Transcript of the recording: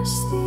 mercy.